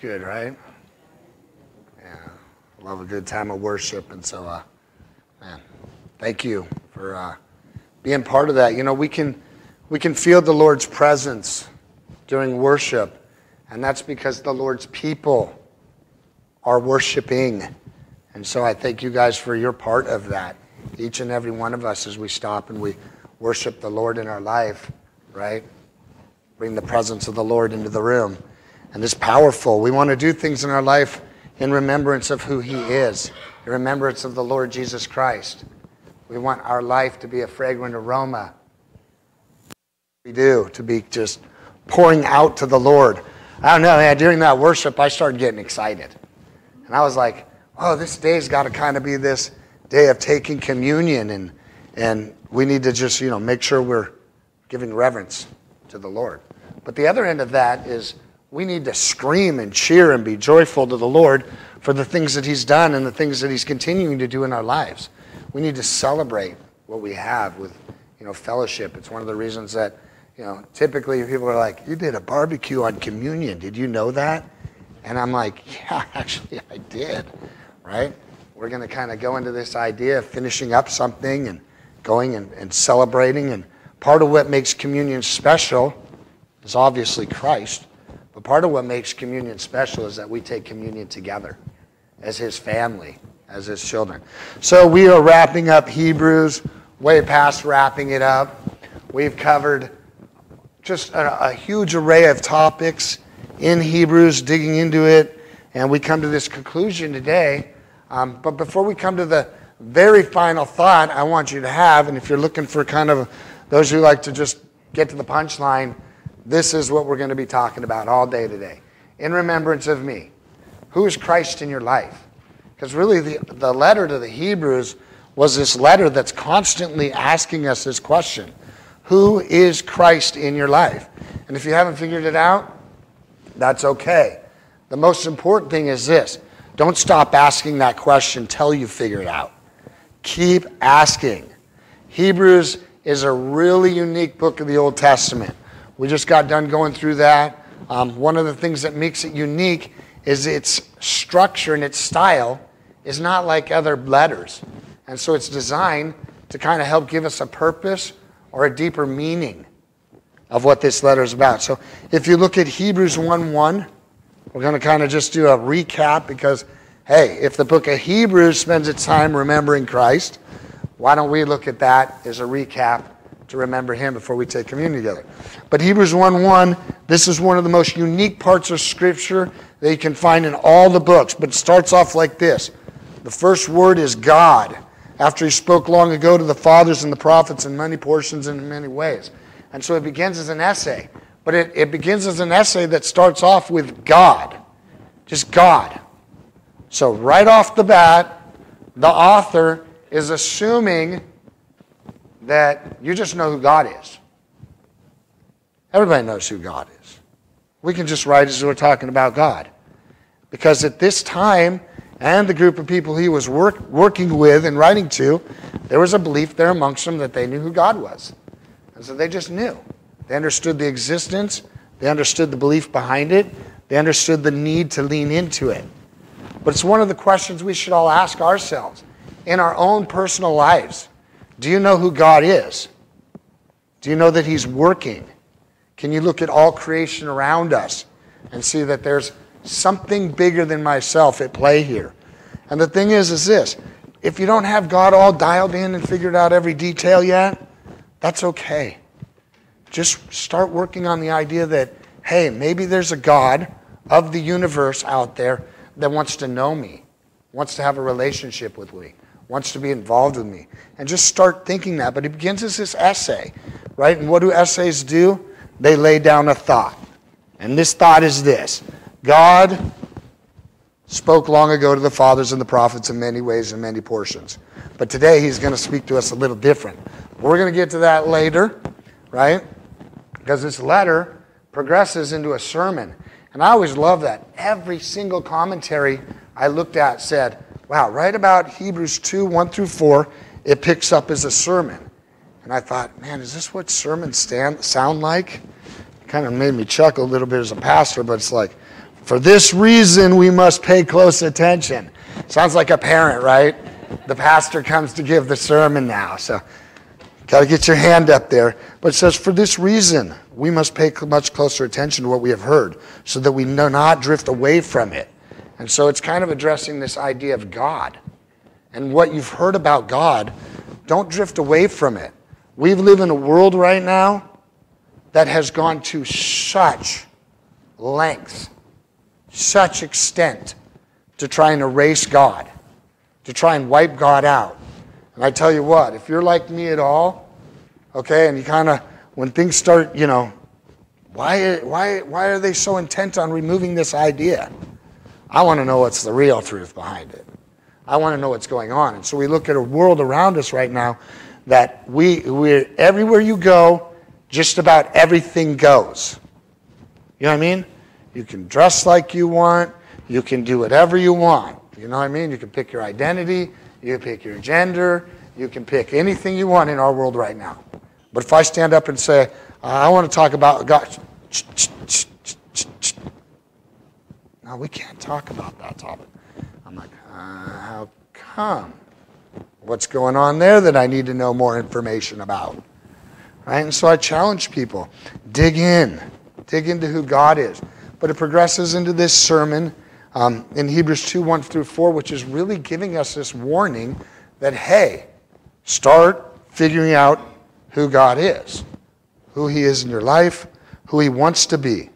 good, right? Yeah, love a good time of worship, and so, uh, man, thank you for uh, being part of that. You know, we can we can feel the Lord's presence during worship, and that's because the Lord's people are worshiping. And so I thank you guys for your part of that. Each and every one of us as we stop and we worship the Lord in our life, right? Bring the presence of the Lord into the room. And it's powerful. We want to do things in our life in remembrance of who He is, in remembrance of the Lord Jesus Christ. We want our life to be a fragrant aroma. We do, to be just pouring out to the Lord. I don't know, man, during that worship, I started getting excited. And I was like, oh, this day's got to kind of be this day of taking communion, and, and we need to just, you know, make sure we're giving reverence to the Lord. But the other end of that is we need to scream and cheer and be joyful to the Lord for the things that He's done and the things that He's continuing to do in our lives. We need to celebrate what we have with, you know, fellowship. It's one of the reasons that, you know, typically people are like, "You did a barbecue on communion. Did you know that?" And I'm like, yeah, actually, I did, right? We're going to kind of go into this idea of finishing up something and going and, and celebrating. And part of what makes communion special is obviously Christ. But part of what makes communion special is that we take communion together as his family, as his children. So we are wrapping up Hebrews, way past wrapping it up. We've covered just a, a huge array of topics in Hebrews, digging into it, and we come to this conclusion today. Um, but before we come to the very final thought I want you to have, and if you're looking for kind of those who like to just get to the punchline, this is what we're going to be talking about all day today. In remembrance of me. Who is Christ in your life? Because really, the, the letter to the Hebrews was this letter that's constantly asking us this question Who is Christ in your life? And if you haven't figured it out, that's okay. The most important thing is this don't stop asking that question till you figure it out. Keep asking. Hebrews is a really unique book of the Old Testament. We just got done going through that. Um, one of the things that makes it unique is its structure and its style is not like other letters. And so it's designed to kind of help give us a purpose or a deeper meaning of what this letter is about. So if you look at Hebrews 1 1, we're going to kind of just do a recap because, hey, if the book of Hebrews spends its time remembering Christ, why don't we look at that as a recap to remember him before we take communion together? But Hebrews 1 1, this is one of the most unique parts of Scripture that you can find in all the books, but it starts off like this The first word is God, after he spoke long ago to the fathers and the prophets in many portions and in many ways. And so it begins as an essay. But it, it begins as an essay that starts off with God. Just God. So right off the bat, the author is assuming that you just know who God is. Everybody knows who God is. We can just write as we're talking about God. Because at this time, and the group of people he was work, working with and writing to, there was a belief there amongst them that they knew who God was. And so they just knew. They understood the existence, they understood the belief behind it, they understood the need to lean into it. But it's one of the questions we should all ask ourselves in our own personal lives. Do you know who God is? Do you know that He's working? Can you look at all creation around us and see that there's something bigger than myself at play here? And the thing is, is this if you don't have God all dialed in and figured out every detail yet, that's okay. Just start working on the idea that, hey, maybe there's a God of the universe out there that wants to know me, wants to have a relationship with me, wants to be involved with me. And just start thinking that. But it begins as this essay, right? And what do essays do? They lay down a thought. And this thought is this God spoke long ago to the fathers and the prophets in many ways and many portions. But today he's going to speak to us a little different. We're going to get to that later, right? Because this letter progresses into a sermon. And I always love that. Every single commentary I looked at said, wow, right about Hebrews 2 1 through 4, it picks up as a sermon. And I thought, man, is this what sermons stand, sound like? It kind of made me chuckle a little bit as a pastor, but it's like, For this reason, we must pay close attention. Sounds like a parent, right? The pastor comes to give the sermon now. So, got to get your hand up there. But it says, For this reason, we must pay much closer attention to what we have heard so that we do not drift away from it. And so it's kind of addressing this idea of God. And what you've heard about God, don't drift away from it. We live in a world right now that has gone to such length, such extent to try and erase God, to try and wipe God out. And I tell you what, if you're like me at all, okay, and you kind of, when things start, you know, why, why, why are they so intent on removing this idea? I want to know what's the real truth behind it. I want to know what's going on. And so we look at a world around us right now that we, we everywhere you go, just about everything goes. You know what I mean? You can dress like you want. You can do whatever you want. You know what I mean? You can pick your identity. You can pick your gender. You can pick anything you want in our world right now. But if I stand up and say, I want to talk about God, no, we can't talk about that topic. I'm like, uh, how come? What's going on there that I need to know more information about? Right? And so I challenge people dig in, dig into who God is. But it progresses into this sermon um, in Hebrews 2 1 through 4, which is really giving us this warning that, hey, start figuring out who God is, who He is in your life, who He wants to be.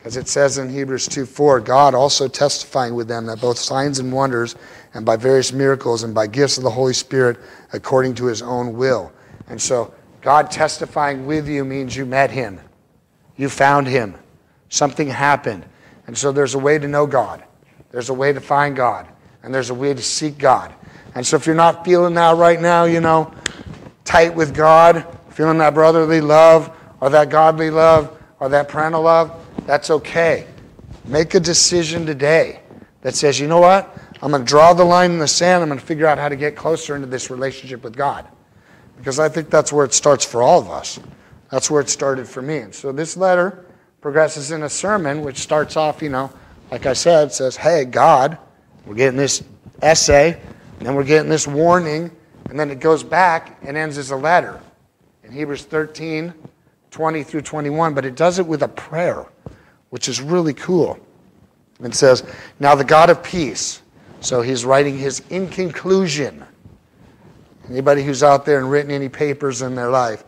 Because it says in Hebrews 2 4, God also testifying with them that both signs and wonders, and by various miracles, and by gifts of the Holy Spirit, according to His own will. And so, God testifying with you means you met Him, you found Him, something happened. And so, there's a way to know God, there's a way to find God, and there's a way to seek God. And so, if you're not feeling that right now, you know, tight with God, feeling that brotherly love, or that godly love, or that parental love, that's okay. Make a decision today that says, you know what? I'm going to draw the line in the sand. I'm going to figure out how to get closer into this relationship with God. Because I think that's where it starts for all of us. That's where it started for me. And so this letter progresses in a sermon, which starts off, you know, like I said, says, hey, God, we're getting this essay, and then we're getting this warning, and then it goes back and ends as a letter. In Hebrews 13, 20 through 21, but it does it with a prayer, which is really cool. It says, Now the God of peace, so he's writing his in conclusion Anybody who's out there and written any papers in their life,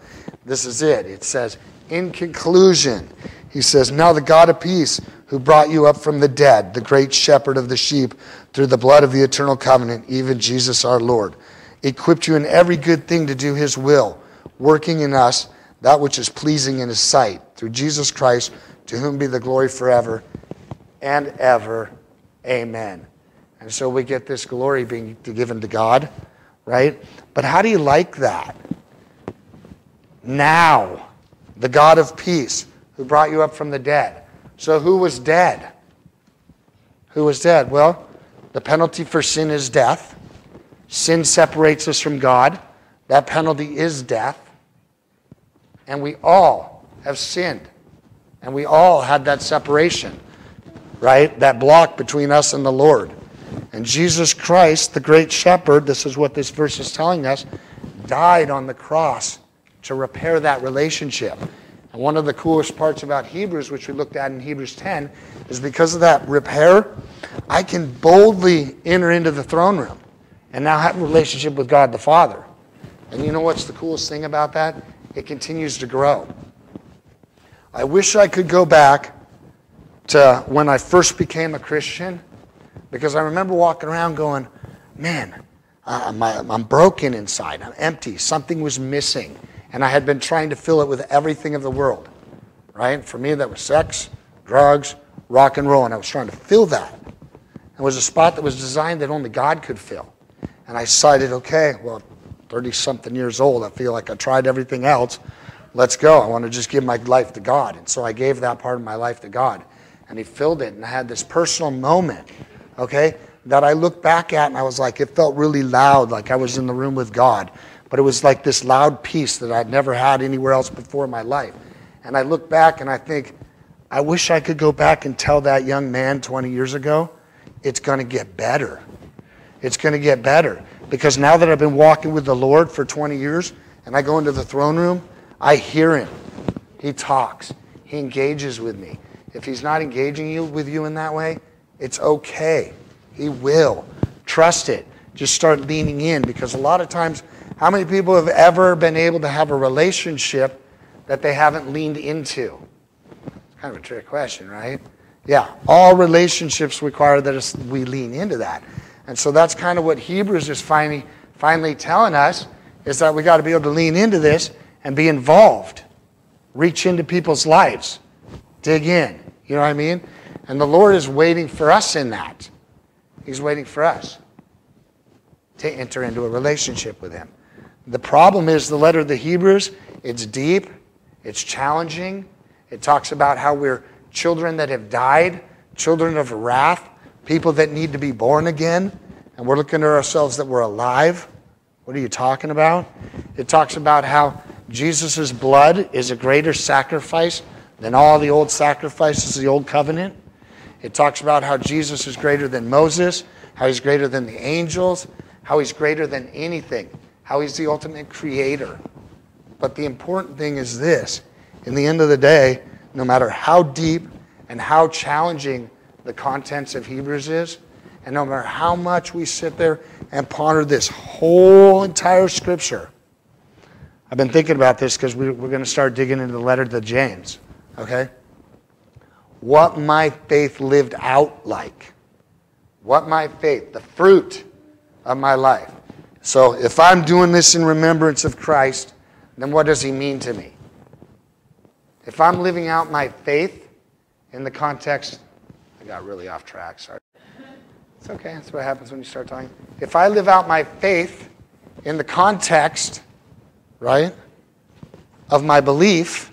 this is it. It says, in conclusion, he says, Now the God of peace, who brought you up from the dead, the great shepherd of the sheep, through the blood of the eternal covenant, even Jesus our Lord, equipped you in every good thing to do his will, working in us that which is pleasing in his sight, through Jesus Christ, to whom be the glory forever and ever. Amen. And so we get this glory being given to God right? But how do you like that? Now, the God of peace who brought you up from the dead. So, who was dead? Who was dead? Well, the penalty for sin is death. Sin separates us from God. That penalty is death. And we all have sinned. And we all had that separation, right? That block between us and the Lord. And Jesus Christ, the great shepherd, this is what this verse is telling us, died on the cross to repair that relationship. And one of the coolest parts about Hebrews, which we looked at in Hebrews 10, is because of that repair, I can boldly enter into the throne room and now have a relationship with God the Father. And you know what's the coolest thing about that? It continues to grow. I wish I could go back to when I first became a Christian because I remember walking around going, man, I'm broken inside. I'm empty. Something was missing. And I had been trying to fill it with everything of the world. Right? For me, that was sex, drugs, rock and roll. And I was trying to fill that. It was a spot that was designed that only God could fill. And I decided, okay, well, 30 something years old, I feel like I tried everything else. Let's go. I want to just give my life to God. And so I gave that part of my life to God. And He filled it. And I had this personal moment okay, that I look back at and I was like, it felt really loud, like I was in the room with God. But it was like this loud peace that I'd never had anywhere else before in my life. And I look back and I think, I wish I could go back and tell that young man 20 years ago, it's going to get better. It's going to get better. Because now that I've been walking with the Lord for 20 years and I go into the throne room, I hear him. He talks, he engages with me. If he's not engaging you with you in that way, it's okay. He will. Trust it. Just start leaning in because a lot of times, how many people have ever been able to have a relationship that they haven't leaned into? It's kind of a trick question, right? Yeah, all relationships require that we lean into that. And so that's kind of what Hebrews is finally, finally telling us is that we got to be able to lean into this and be involved, reach into people's lives, dig in. You know what I mean? And the Lord is waiting for us in that. He's waiting for us to enter into a relationship with Him. The problem is the letter of the Hebrews, it's deep, it's challenging. It talks about how we're children that have died, children of wrath, people that need to be born again, and we're looking at ourselves that we're alive. What are you talking about? It talks about how Jesus' blood is a greater sacrifice than all the old sacrifices of the old covenant. It talks about how Jesus is greater than Moses, how he's greater than the angels, how he's greater than anything, how he's the ultimate creator. But the important thing is this in the end of the day, no matter how deep and how challenging the contents of Hebrews is, and no matter how much we sit there and ponder this whole entire scripture, I've been thinking about this because we're going to start digging into the letter to James, okay? What my faith lived out like. What my faith, the fruit of my life. So if I'm doing this in remembrance of Christ, then what does he mean to me? If I'm living out my faith in the context, I got really off track, sorry. It's okay, that's what happens when you start talking. If I live out my faith in the context, right, of my belief,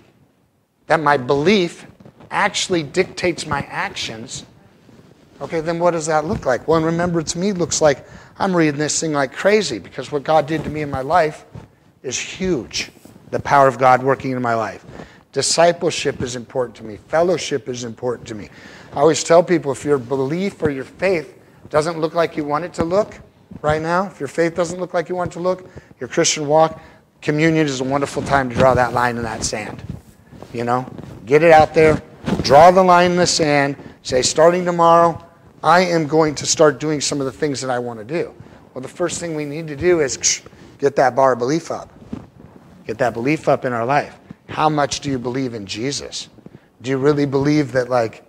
that my belief actually dictates my actions, okay, then what does that look like? Well, remember, to me, looks like I'm reading this thing like crazy because what God did to me in my life is huge. The power of God working in my life. Discipleship is important to me. Fellowship is important to me. I always tell people if your belief or your faith doesn't look like you want it to look right now, if your faith doesn't look like you want it to look, your Christian walk, communion is a wonderful time to draw that line in that sand. You know, get it out there, draw the line in the sand, say, starting tomorrow, I am going to start doing some of the things that I want to do. Well, the first thing we need to do is get that bar of belief up. Get that belief up in our life. How much do you believe in Jesus? Do you really believe that, like,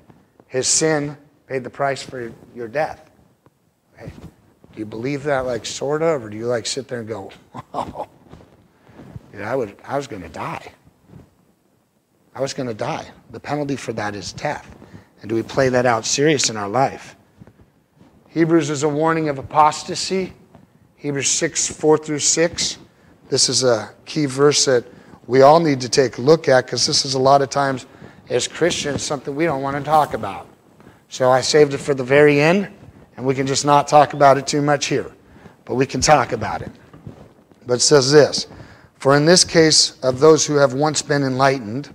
his sin paid the price for your death? Do you believe that, like, sort of, or do you, like, sit there and go, oh, I, would, I was going to die. I was going to die. The penalty for that is death. And do we play that out serious in our life? Hebrews is a warning of apostasy. Hebrews 6, 4 through 6. This is a key verse that we all need to take a look at because this is a lot of times, as Christians, something we don't want to talk about. So I saved it for the very end, and we can just not talk about it too much here. But we can talk about it. But it says this For in this case of those who have once been enlightened,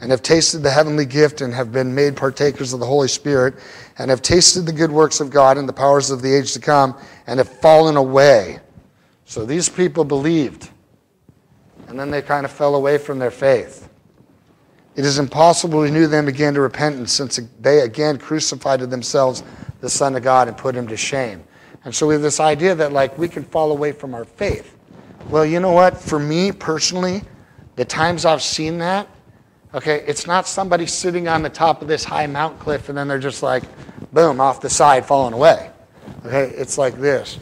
and have tasted the heavenly gift and have been made partakers of the Holy Spirit, and have tasted the good works of God and the powers of the age to come, and have fallen away. So these people believed and then they kind of fell away from their faith. It is impossible to renew them again to repentance since they again crucified to themselves the Son of God and put him to shame. And so we have this idea that like we can fall away from our faith. Well, you know what? For me personally, the times I've seen that, okay, it's not somebody sitting on the top of this high mount cliff and then they're just like, boom, off the side, falling away. Okay, it's like this.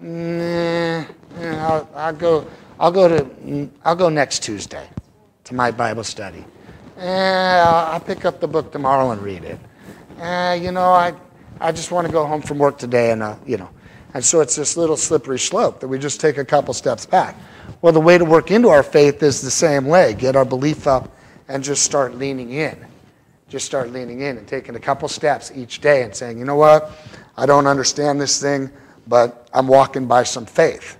Nah, I'll, I'll go. I'll go to I'll go next Tuesday to my Bible study. Eh, I'll pick up the book tomorrow and read it. Eh, you know, I I just want to go home from work today and uh, you know. And so it's this little slippery slope that we just take a couple steps back. Well, the way to work into our faith is the same way. Get our belief up and just start leaning in. Just start leaning in and taking a couple steps each day and saying, you know what? I don't understand this thing, but I'm walking by some faith.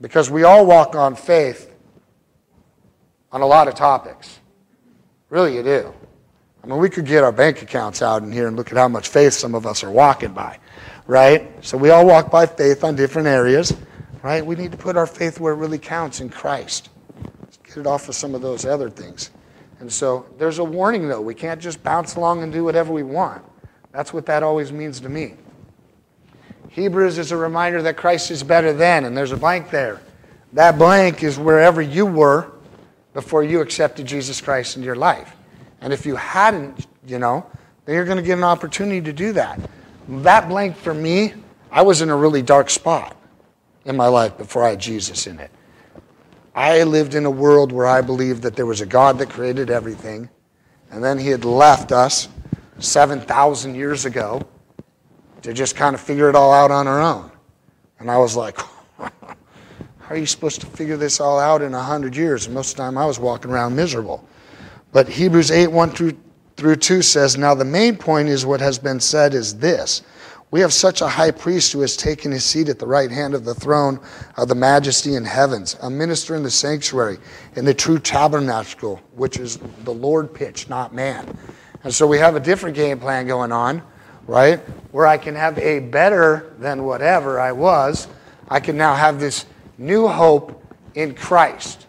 Because we all walk on faith on a lot of topics. Really, you do. I mean, we could get our bank accounts out in here and look at how much faith some of us are walking by, right? So we all walk by faith on different areas, right? We need to put our faith where it really counts in Christ. Let's get it off of some of those other things. And so there's a warning, though. We can't just bounce along and do whatever we want. That's what that always means to me. Hebrews is a reminder that Christ is better than, and there's a blank there. That blank is wherever you were before you accepted Jesus Christ into your life. And if you hadn't, you know, then you're going to get an opportunity to do that. That blank for me, I was in a really dark spot in my life before I had Jesus in it. I lived in a world where I believed that there was a God that created everything, and then He had left us 7,000 years ago to just kind of figure it all out on our own. And I was like, how are you supposed to figure this all out in 100 years? And most of the time I was walking around miserable. But Hebrews 8 1 through, through 2 says, Now the main point is what has been said is this. We have such a high priest who has taken his seat at the right hand of the throne of the majesty in heavens, a minister in the sanctuary, in the true tabernacle, which is the Lord pitch, not man. And so we have a different game plan going on, right? Where I can have a better than whatever I was. I can now have this new hope in Christ,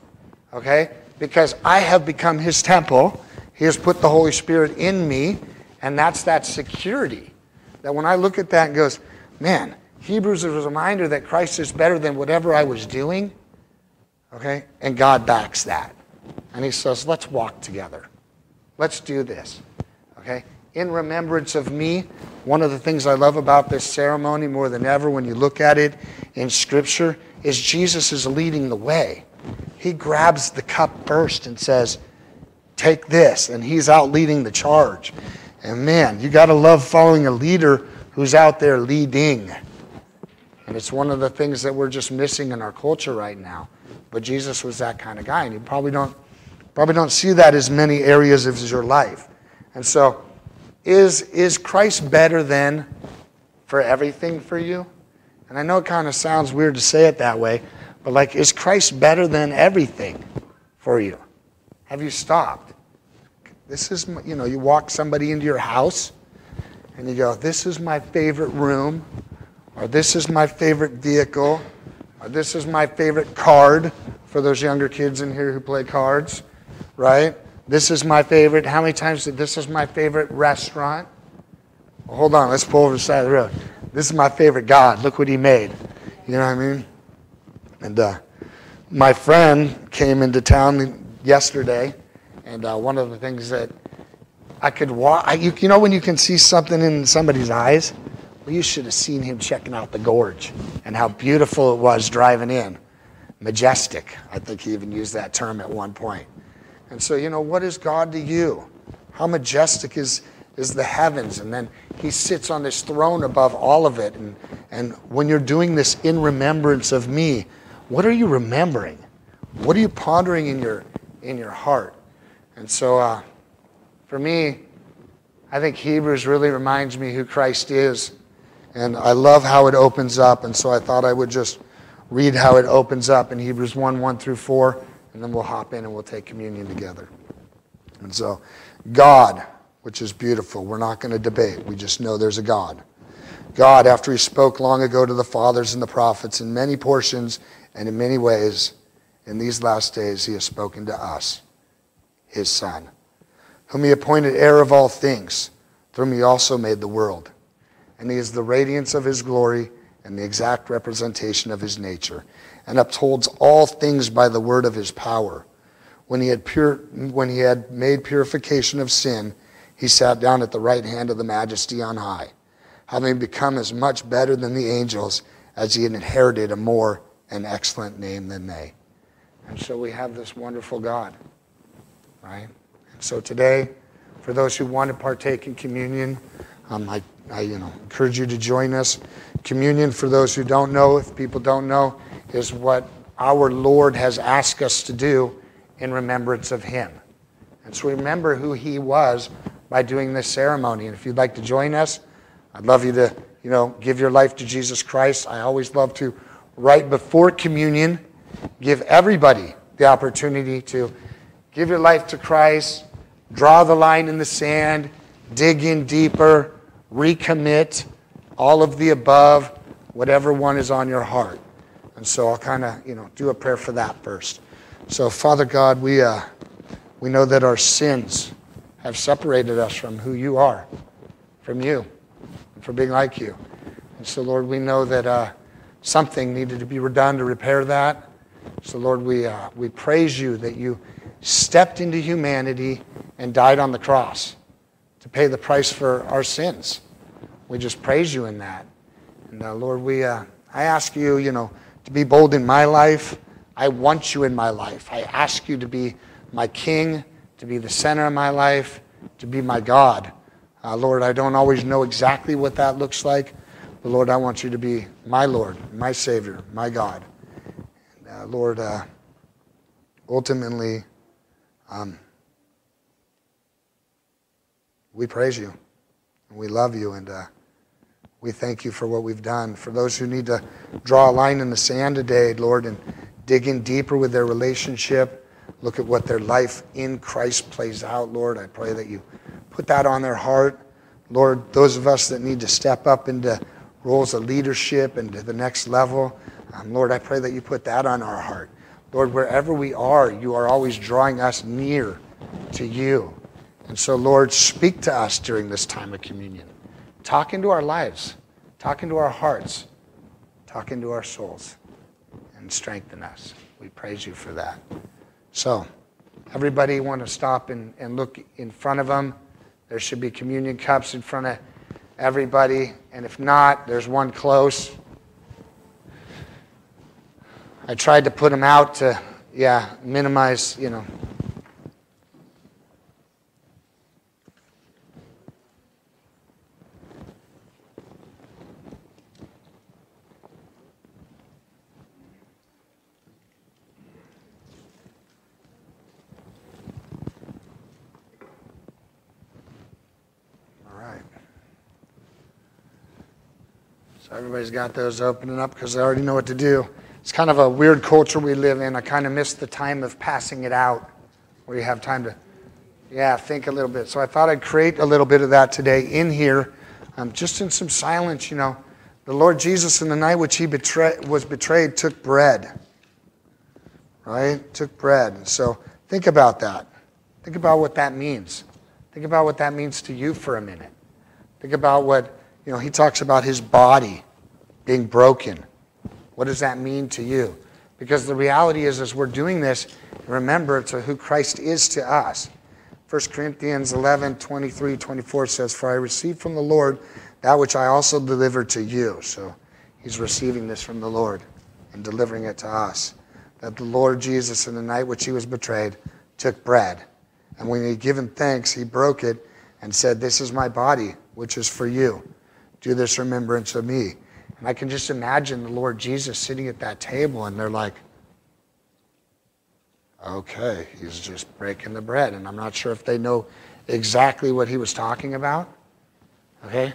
okay? because I have become his temple. He has put the Holy Spirit in me, and that's that security. That when I look at that and goes, man, Hebrews is a reminder that Christ is better than whatever I was doing. Okay? And God backs that. And he says, let's walk together. Let's do this. Okay? In remembrance of me, one of the things I love about this ceremony more than ever when you look at it in Scripture is Jesus is leading the way he grabs the cup first and says, Take this. And he's out leading the charge. And man, you got to love following a leader who's out there leading. And it's one of the things that we're just missing in our culture right now. But Jesus was that kind of guy. And you probably don't, probably don't see that as many areas of your life. And so, is, is Christ better than for everything for you? And I know it kind of sounds weird to say it that way, but like, is Christ better than everything for you? Have you stopped? This is, you know, you walk somebody into your house and you go, this is my favorite room, or this is my favorite vehicle, or this is my favorite card for those younger kids in here who play cards, right? This is my favorite. How many times did this is my favorite restaurant? Well, hold on, let's pull over the side of the road. This is my favorite God. Look what he made. You know what I mean? And uh, my friend came into town yesterday, and uh, one of the things that I could watch, you, you know, when you can see something in somebody's eyes? Well, you should have seen him checking out the gorge and how beautiful it was driving in. Majestic. I think he even used that term at one point. And so, you know, what is God to you? How majestic is, is the heavens? And then he sits on this throne above all of it. And, and when you're doing this in remembrance of me, what are you remembering? What are you pondering in your, in your heart? And so uh, for me, I think Hebrews really reminds me who Christ is. And I love how it opens up. And so I thought I would just read how it opens up in Hebrews 1 1 through 4. And then we'll hop in and we'll take communion together. And so, God, which is beautiful, we're not going to debate. We just know there's a God. God, after he spoke long ago to the fathers and the prophets in many portions and in many ways, in these last days, he has spoken to us, his Son, whom he appointed heir of all things, through whom he also made the world. And he is the radiance of his glory and the exact representation of his nature, and upholds all things by the word of his power. When he had, pure, when he had made purification of sin, he sat down at the right hand of the majesty on high, having become as much better than the angels as he had inherited a more an excellent name than they. And so we have this wonderful God, right? And so today, for those who want to partake in communion, um, I, I you know, encourage you to join us. Communion, for those who don't know, if people don't know, is what our Lord has asked us to do in remembrance of Him. And so remember who He was by doing this ceremony. And if you'd like to join us, I'd love you to, you know, give your life to Jesus Christ. I always love to right before communion, give everybody the opportunity to give your life to Christ, draw the line in the sand, dig in deeper, recommit, all of the above, whatever one is on your heart. And so I'll kind of, you know, do a prayer for that first. So, Father God, we, uh, we know that our sins have separated us from who you are, from you, and from being like you. And so, Lord, we know that uh, something needed to be done to repair that. So, Lord, we, uh, we praise you that you stepped into humanity and died on the cross to pay the price for our sins. We just praise you in that. And uh, Lord, we, uh, I ask you, you know, to be bold in my life. I want you in my life. I ask you to be my king, to be the center of my life, to be my God. Uh, Lord, I don't always know exactly what that looks like, but Lord, I want you to be my Lord, my Savior, my God. Uh, Lord, uh, ultimately, um, we praise you and we love you and uh, we thank you for what we've done. For those who need to draw a line in the sand today, Lord, and dig in deeper with their relationship, look at what their life in Christ plays out, Lord, I pray that you put that on their heart. Lord, those of us that need to step up into roles of leadership and to the next level, um, Lord, I pray that you put that on our heart. Lord, wherever we are, you are always drawing us near to you. And so, Lord, speak to us during this time of communion. Talk into our lives, talk into our hearts, talk into our souls, and strengthen us. We praise you for that. So, everybody want to stop and, and look in front of them. There should be communion cups in front of everybody. And if not, there's one close. I tried to put them out to, yeah, minimize, you know, So everybody's got those opening up because they already know what to do. It's kind of a weird culture we live in. I kind of miss the time of passing it out where you have time to, yeah, think a little bit. So I thought I'd create a little bit of that today in here, um, just in some silence, you know. The Lord Jesus, in the night which he betray, was betrayed, took bread. Right? Took bread. So think about that. Think about what that means. Think about what that means to you for a minute. Think about what you know, he talks about his body being broken. What does that mean to you? Because the reality is, as we're doing this, remember to who Christ is to us. 1 Corinthians 11, 23, 24 says, For I received from the Lord that which I also delivered to you. So he's receiving this from the Lord and delivering it to us. That the Lord Jesus, in the night which he was betrayed, took bread. And when he had given thanks, he broke it and said, This is my body, which is for you. Do this remembrance of me. And I can just imagine the Lord Jesus sitting at that table and they're like, okay, he's just breaking the bread. And I'm not sure if they know exactly what he was talking about. Okay?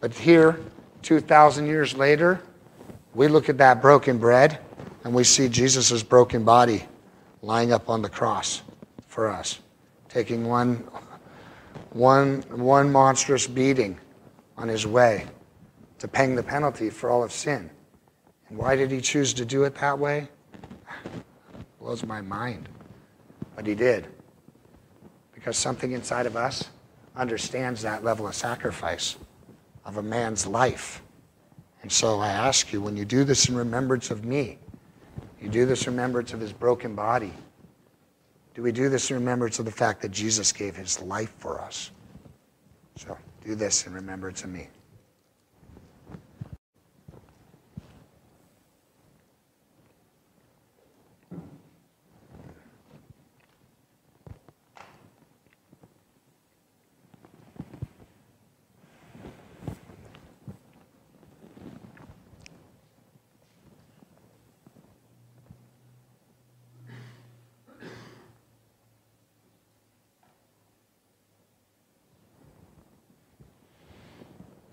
But here, 2,000 years later, we look at that broken bread and we see Jesus' broken body lying up on the cross for us, taking one, one, one monstrous beating on his way to paying the penalty for all of sin. And why did he choose to do it that way? blows my mind. But he did. Because something inside of us understands that level of sacrifice of a man's life. And so I ask you, when you do this in remembrance of me, you do this in remembrance of his broken body, do we do this in remembrance of the fact that Jesus gave his life for us? So. Do this in remembrance of me.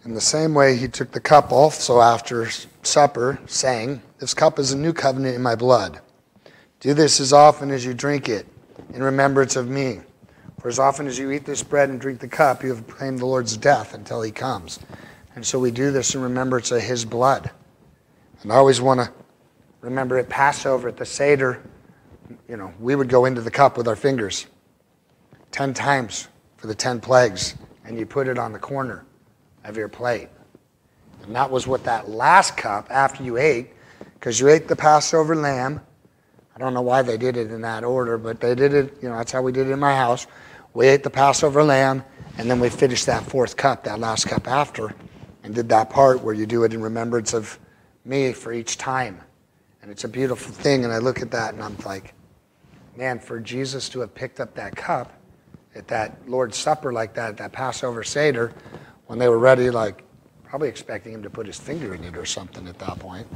In the same way, he took the cup also after supper, saying, This cup is a new covenant in my blood. Do this as often as you drink it in remembrance of me. For as often as you eat this bread and drink the cup, you have proclaimed the Lord's death until he comes. And so we do this in remembrance of his blood. And I always want to remember at Passover, at the Seder, you know, we would go into the cup with our fingers 10 times for the 10 plagues, and you put it on the corner of your plate. And that was what that last cup, after you ate, because you ate the Passover lamb. I don't know why they did it in that order, but they did it, you know, that's how we did it in my house. We ate the Passover lamb, and then we finished that fourth cup, that last cup after, and did that part where you do it in remembrance of me for each time. And it's a beautiful thing, and I look at that and I'm like, man, for Jesus to have picked up that cup at that Lord's Supper like that, at that Passover Seder, when they were ready, like, probably expecting him to put his finger in it or something at that point.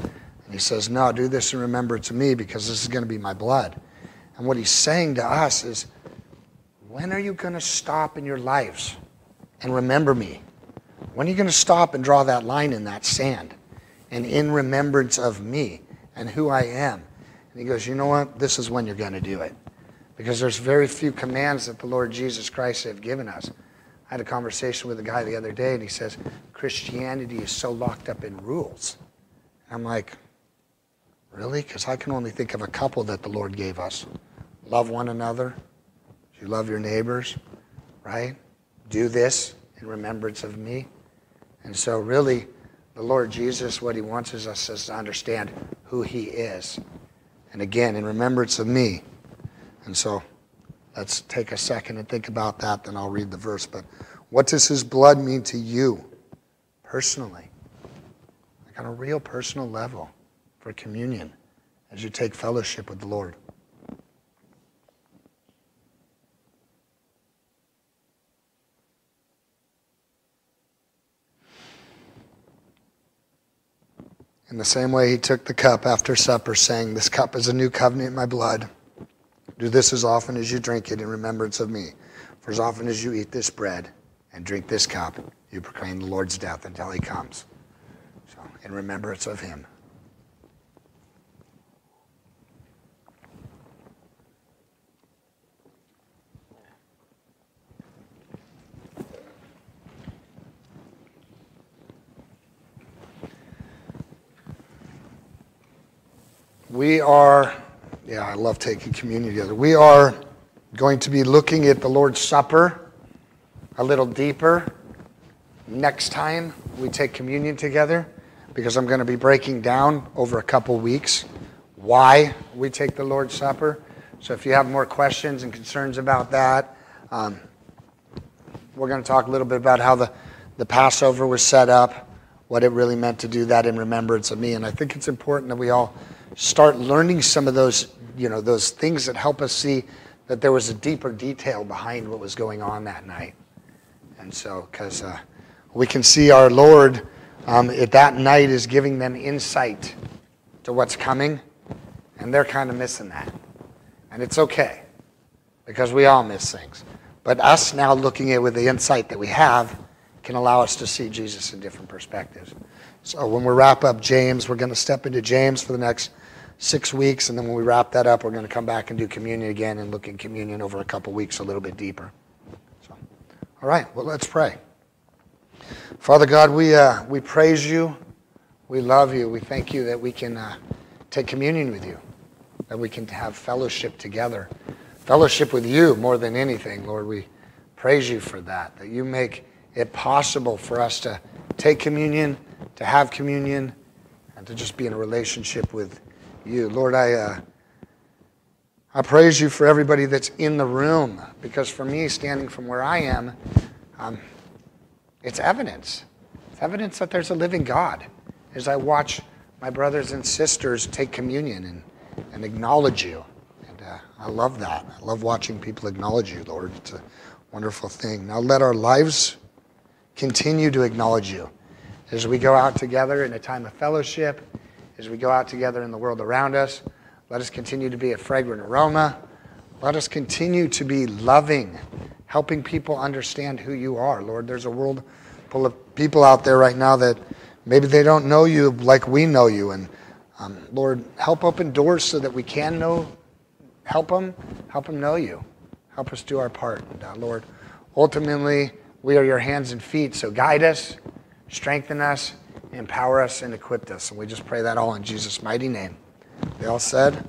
And he says, No, do this in remembrance of me because this is going to be my blood. And what he's saying to us is, When are you going to stop in your lives and remember me? When are you going to stop and draw that line in that sand and in remembrance of me and who I am? And he goes, You know what? This is when you're going to do it. Because there's very few commands that the Lord Jesus Christ have given us. I had a conversation with a guy the other day, and he says, Christianity is so locked up in rules. And I'm like, really? Because I can only think of a couple that the Lord gave us love one another, you love your neighbors, right? Do this in remembrance of me. And so, really, the Lord Jesus, what he wants is us is to understand who he is. And again, in remembrance of me. And so, Let's take a second and think about that, then I'll read the verse. But what does his blood mean to you personally? Like on a real personal level for communion as you take fellowship with the Lord. In the same way, he took the cup after supper, saying, This cup is a new covenant in my blood. Do this as often as you drink it in remembrance of me. For as often as you eat this bread and drink this cup, you proclaim the Lord's death until he comes. So, in remembrance of him. We are yeah, I love taking communion together. We are going to be looking at the Lord's Supper a little deeper next time we take communion together because I'm going to be breaking down over a couple weeks why we take the Lord's Supper. So if you have more questions and concerns about that, um, we're going to talk a little bit about how the, the Passover was set up, what it really meant to do that in remembrance of me. And I think it's important that we all start learning some of those you know, those things that help us see that there was a deeper detail behind what was going on that night. And so, because uh, we can see our Lord um, at that night is giving them insight to what's coming, and they're kind of missing that. And it's okay, because we all miss things. But us now looking at with the insight that we have can allow us to see Jesus in different perspectives. So when we wrap up James, we're going to step into James for the next six weeks, and then when we wrap that up, we're going to come back and do communion again and look at communion over a couple weeks a little bit deeper. So, all right, well, let's pray. Father God, we, uh, we praise you. We love you. We thank you that we can uh, take communion with you, that we can have fellowship together. Fellowship with you more than anything, Lord. We praise you for that, that you make it possible for us to take communion, to have communion, and to just be in a relationship with you. Lord, I, uh, I praise you for everybody that's in the room because for me, standing from where I am, um, it's evidence. It's evidence that there's a living God as I watch my brothers and sisters take communion and, and acknowledge you. And uh, I love that. I love watching people acknowledge you, Lord. It's a wonderful thing. Now let our lives continue to acknowledge you as we go out together in a time of fellowship as we go out together in the world around us. Let us continue to be a fragrant aroma. Let us continue to be loving, helping people understand who you are. Lord, there's a world full of people out there right now that maybe they don't know you like we know you. And um, Lord, help open doors so that we can know, help them, help them know you. Help us do our part. And, uh, Lord, ultimately, we are your hands and feet. So guide us, strengthen us, empower us, and equip us. And we just pray that all in Jesus' mighty name. They all said,